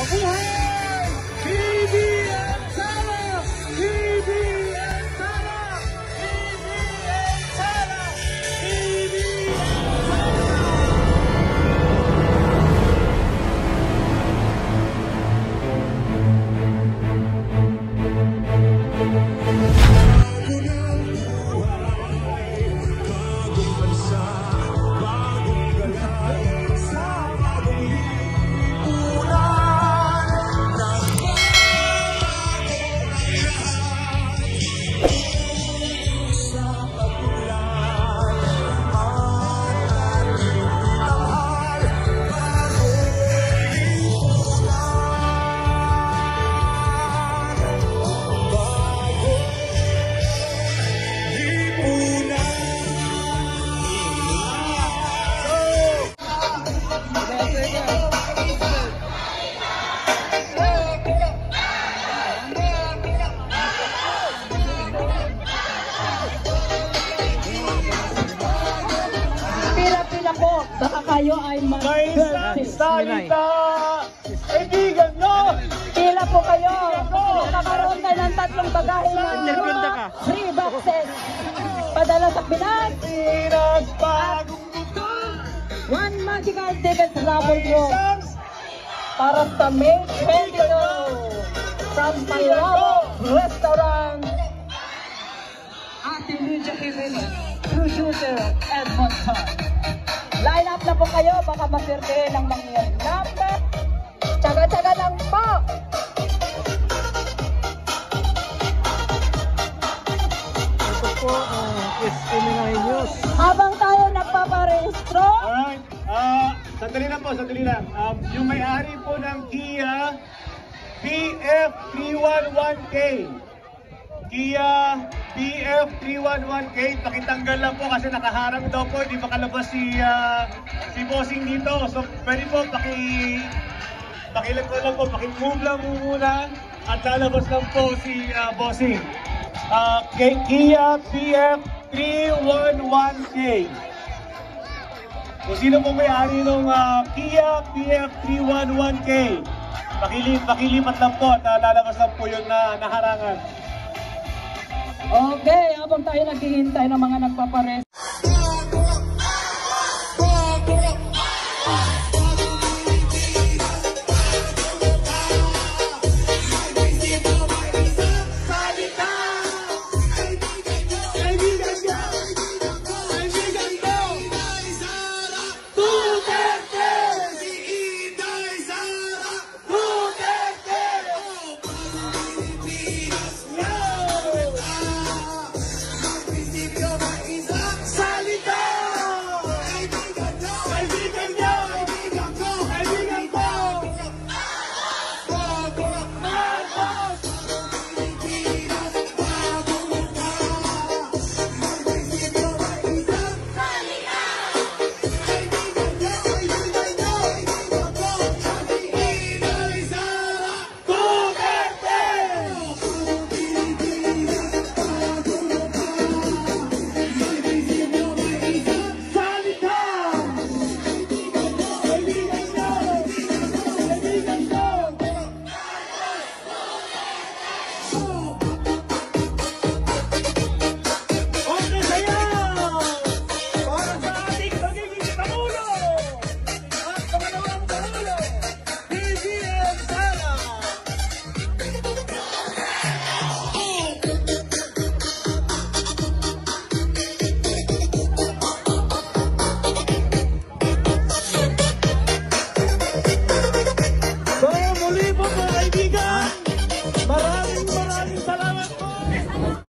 Mabuhay! PBM Sara! PBM Sara! PBM Pila-pila po, baka kayo ay May mag-birthday. salita! Kaibigan, no! Pila po kayo. Nakakaroon kayo ng tatlong bagahe ng free boxes. Padala sa Pinas. Pinagbagong One magical ticket sa raffle draw para sa May 22 from Palawan Restaurant. Ate Lydia Jimenez, true shooter, Edmonton. Line up na po kayo, baka maswerte ng mga number. Tsaga-tsaga lang po. Ito po ang SMNI News. Habang tayo nagpaparehistro, Alright, ah, sandali lang po, sandali lang. Um, yung may-ari po ng Kia PF311K. Kia PF311K, pakitanggal lang po kasi nakaharang daw po, hindi makalabas si ah, si Bossing dito. So, pwede po, paki pakilag ko lang po, pakimove lang mo muna at lalabas lang po si ah, Bossing. Kay Kia PF311K. Kung sino po may-ari ng ah, Kia PF311K, pakili, pakilipat lang po at ah, lalabas lang po yung na, naharangan. Habang tayo naghihintay ng mga nagpaparehistro,